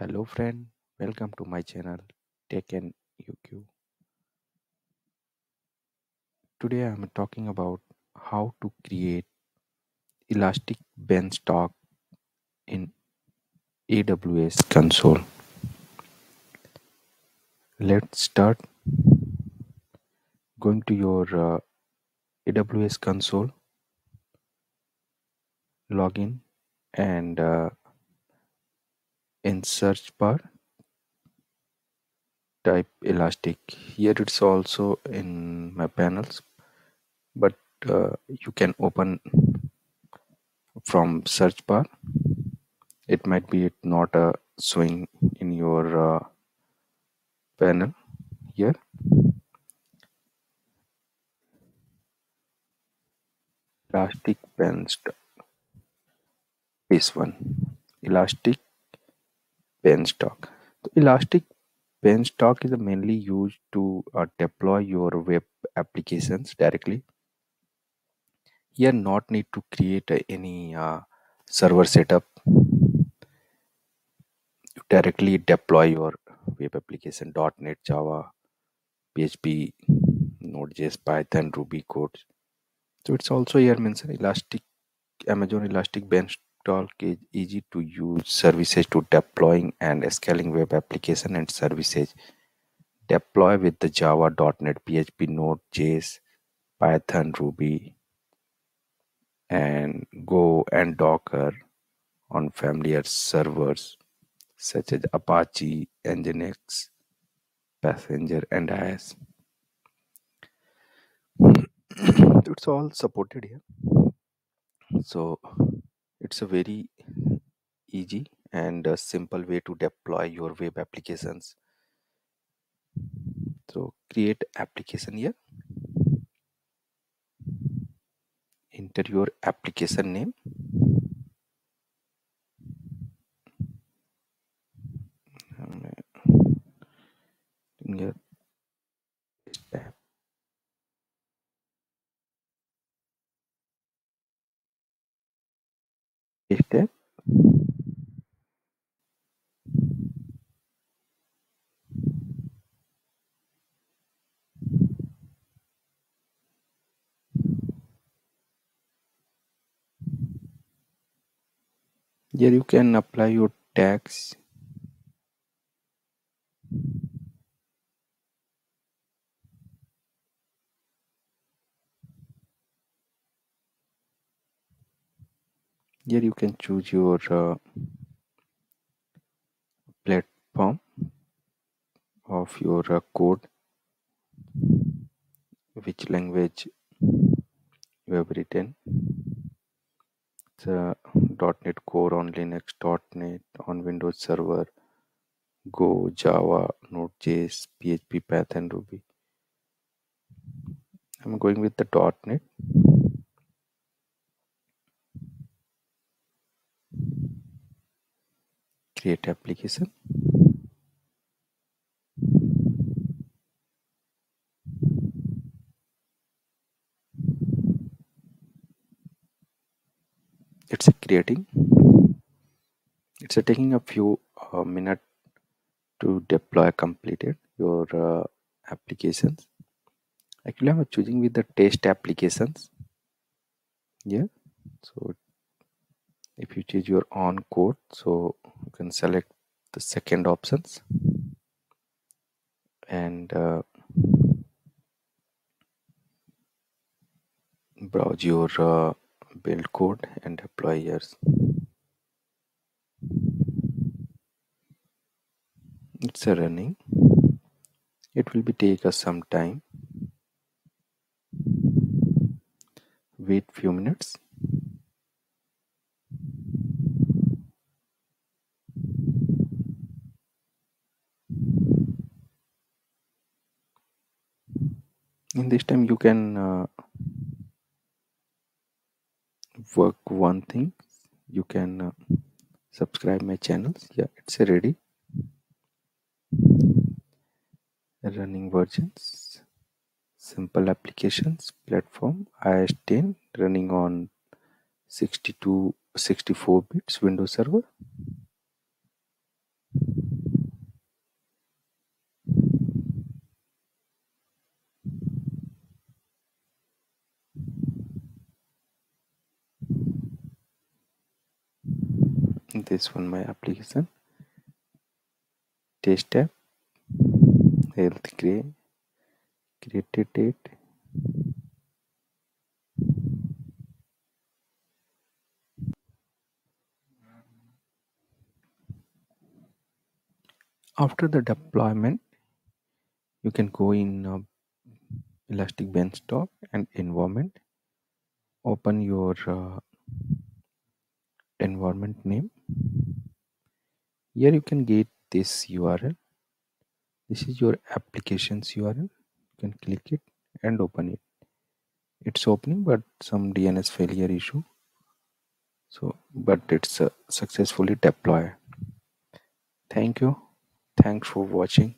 Hello friend, welcome to my channel and UQ. Today I am talking about how to create elastic beanstalk in AWS console. Let's start going to your uh, AWS console, login and uh, in search bar. Type elastic. Here it's also in my panels but uh, you can open from search bar. It might be not a showing in your uh, panel here. Elastic beanstalk this one. Elastic beanstalk the elastic beanstalk is mainly used to uh, deploy your web applications directly. Here not need to create any uh, server setup. You directly deploy your web application dot .NET Java PHP Node.js Python Ruby codes so it's also here mentioned Elastic Amazon Elastic Beanstalk is easy to use services to deploying and scaling web application and services deploy with the Java .NET PHP Node.js Python Ruby and Go and Docker on familiar servers such as Apache, Nginx, Passenger, and IIS. it's all supported here. So it's a very easy and simple way to deploy your web applications. So create application here. Enter your application name here step step here you can apply your tags here you can choose your uh, platform of your uh, code which language you have written the .NET Core on Linux, .NET on Windows Server, Go, Java, Node.js, PHP, Python, Ruby. I'm going with the .NET. Create application. It's creating. It's taking a few uh, minutes to deploy completed your uh, applications actually i'm choosing with the test applications yeah so if you choose your on code so you can select the second options. And uh, browse your uh, build code and deploy yours. It's a running. It will be take us some time. Wait few minutes in this time you can uh, work one thing. You can uh, subscribe my channels. Yeah it's ready. Running versions. Simple applications platform IIS 10 running on 62 64 bits windows server this one my application. Test app. Health gray. Created. It after the deployment you can go in uh, elastic beanstalk and environment. Open your uh, environment name here you can get this url this is your applications url you can click it and open it. It's opening but some dns failure issue. So but it's uh, successfully deployed. Thank you. Thanks for watching